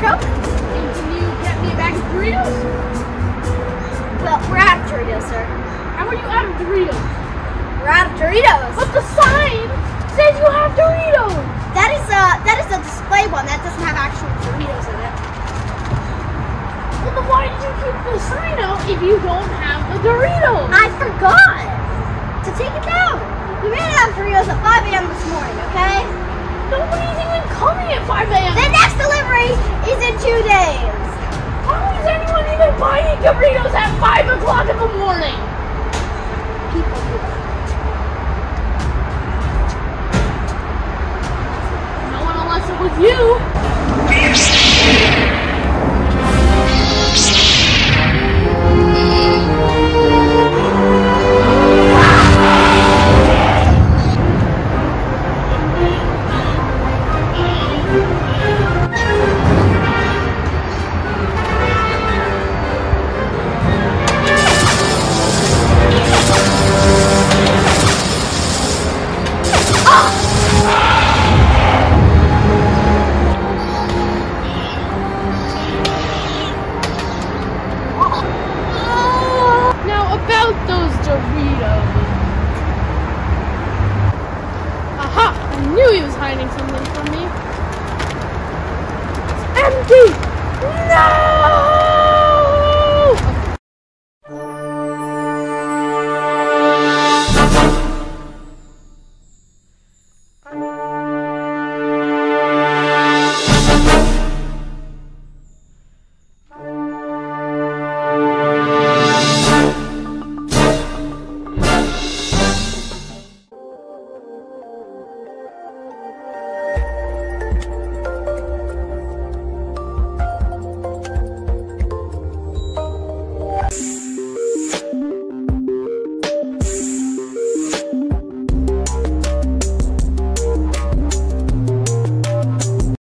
Costco. And can you get me a bag of Doritos? Well, we're out of Doritos, sir. How are you out of Doritos? We're out of Doritos. But the sign says you have Doritos. That is a that is a display one. That doesn't have actual Doritos in it. Well, then why did you keep the sign out if you don't have the Doritos? I forgot to take it down. We ran out of Doritos at 5 a.m. this morning. Okay. Nobody's even coming at 5 a.m. Delivery is in two days. How is anyone even buying Doritos at 5 o'clock in the morning? People do that. No one unless it was you. Hiding something from me. It's empty! No!